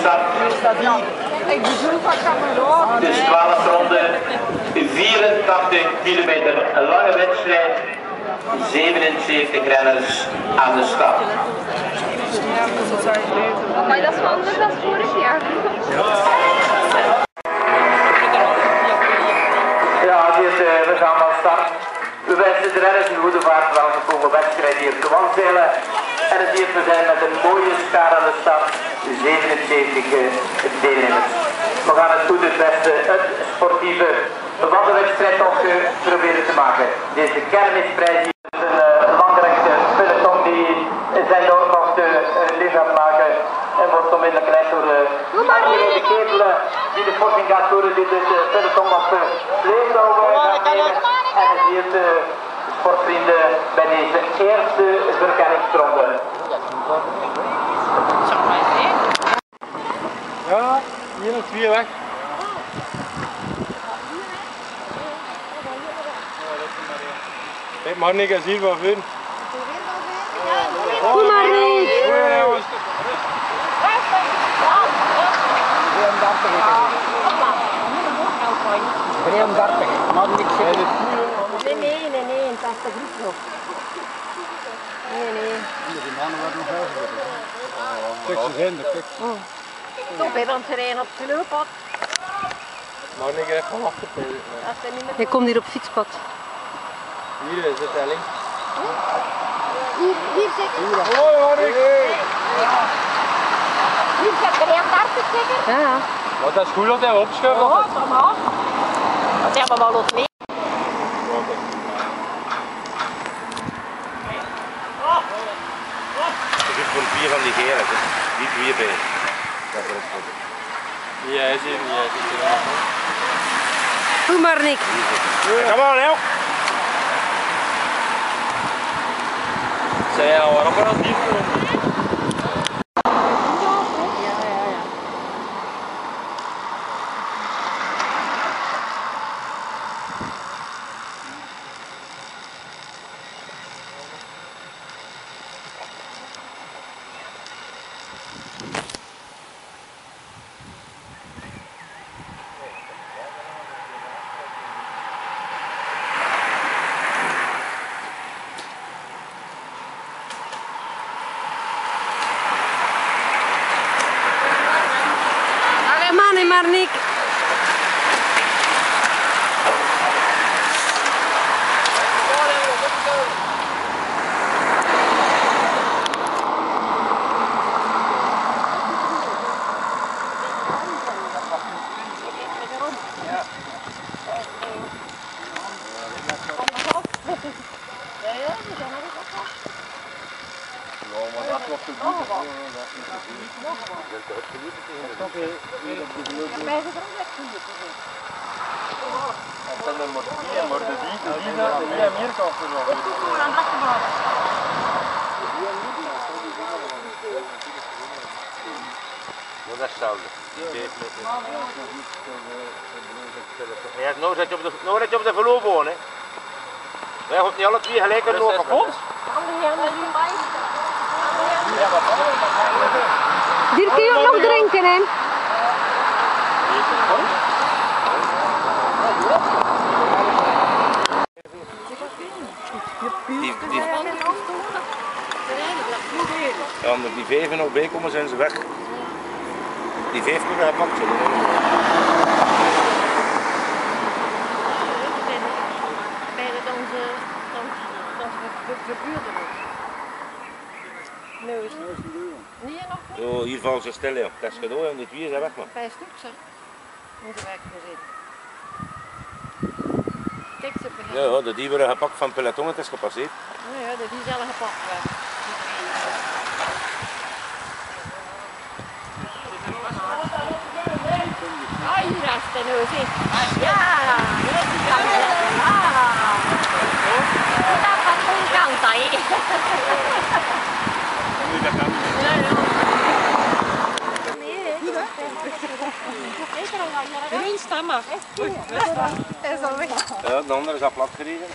start. Ik bedoel van Cameroon. Dus 12 ronden, 84 kilometer lange wedstrijd, 77 renners aan de start. Maar dat is wel anders dan vorig jaar. Ja, uh, we gaan van start. We wensen de renners een goede vaart van de komende wedstrijd hier te Wanzelen. En het hier te zijn met een mooie schaar aan de start. 77 uh, deelnemers. We gaan het goed, het beste, het sportieve van de wedstrijd nog uh, proberen te maken. Deze kermisprijs is een uh, belangrijke peloton die zijn door nog te uh, lichaam maken. En wordt onmiddellijk geleid door de uh, ketelen die de forcing gaat voeren die dit uh, peloton op uh, gaat nemen. En het hier de sportvrienden bij deze eerste verkenningsronde. Ja, hier nog twee weg. Kijk maar niet eens hier wat vinden. Kom maar niet. Nee, nee, nee, nee, een beste groep nog. Nee, nee. Kijk ze zijn er, kijk. Toch bij ons rijden op het looppad. Maar niet echt van achterpijlen. Als ze niet meer... Hij komt hier op fietspad. Hier is de telling. Hier, hier zit het. Hoi Harry. Hier zit er een darten zeker. Ja. Wat dat is goed dat hij opschuift. Oh, kom maar. Dat hebben we wel eens mee. Er zit gewoon vier van die gele, hè. die vier bij. Dat is erop. Ja, hij zit niet, hij zit er Doe maar Nick. Kom on, help! Zei jij nou waarom er dat komt? Maar de die, die, en er wel. Dat is hetzelfde. Nou zit je op de, nou zit je op de verloop. Wij hoeven niet alle twee gelijk een lopen. Hier kun je ook nog drinken, hè? Die, die, ja, omdat die vijf er nog bij komen, zijn ze weg. Die vijf kunnen gepakt worden. Nee, is niet nog niet. Zo, hier vallen ze stil, joh. Dat is joh. die twee zijn weg, man. Vijf stuk, zeg. Wij gezeten. Kijk, ze Ja, ja, de die gepakt van peloton, het is gepasseerd. Nee, ja, die zelf gepakt werden. Ah, hier is het. Ja, is het. Ja. Dat gaat goed kant, hè. Is al weg. Ja, de andere is al plat gereden.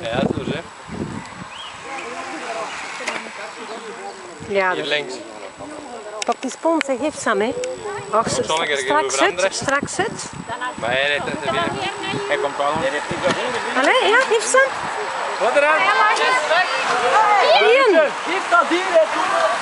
Ja, dus hè. Ja, Hier dus. links. Pak die spons en geef Sam, hè. Ach, straks veranderen? straks het. Maar hij rijdt het weer. Hij komt wel. Allee, ja, geef Sam. Wat eraan? Geef dat hier, hè,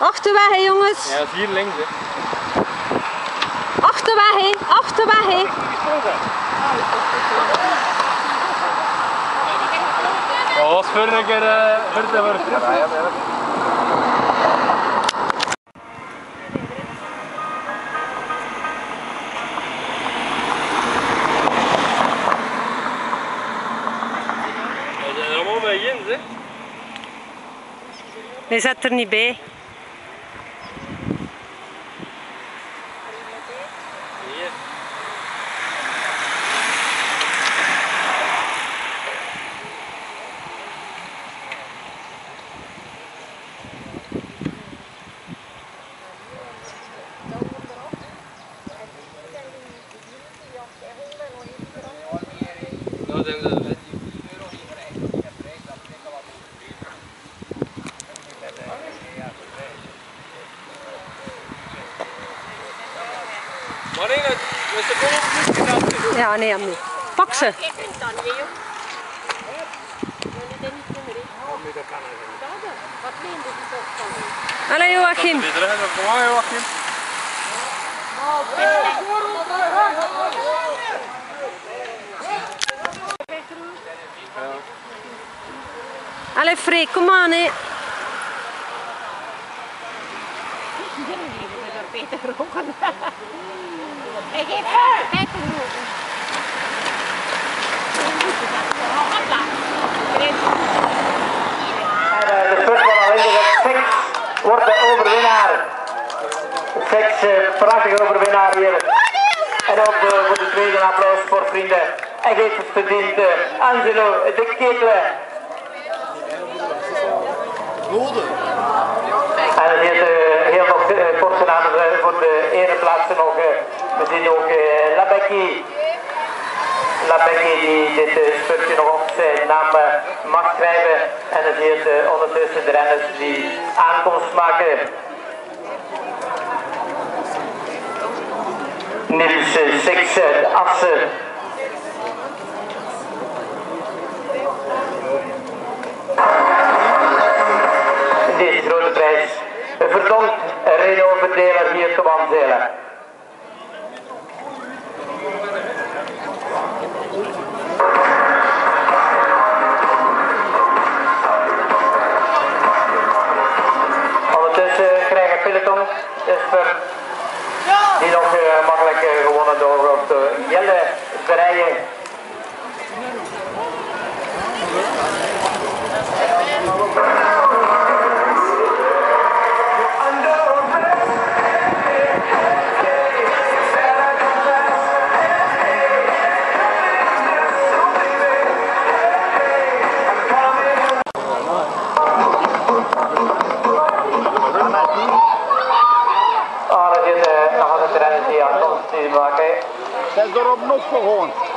Achterweg, hè, jongens. Ja, hier links. Hè. Achterweg, hè. Achterweg, hè. Dat was vorige keer uh, voor zijn er allemaal eens, hè? Hij zat er niet bij. Hier. Zijn ze hè. Marina, we zijn gewoon op zoek gedaan. Ja, nee, hem niet. Pak ze. Ik vind dan weer. Wat neemt het toch van? Allee, Joachim. Dit eruit, Allee, Freek, kom aan, hè. Peter roken. Ik geef Peter roken. En eh, de spurt van Alwindige Six wordt de overwinnaar. Six, eh, prachtige overwinnaar hier. En ook eh, voor de tweede applaus voor vrienden. En geeft het verdiend eh, Angelo de Ketelen. En er zit eh, heel nog namen eh, voor de ereplaatsen nog. eh. we zien ook uh, Labecki. Labecki die dit spurtje nog op zijn naam eh, mag schrijven. En je uh, ondertussen de renners die aankomst maken. Niels Six, Assen. Verdonkt Renault-verdeler hier te Wanzelen. Ah, dat is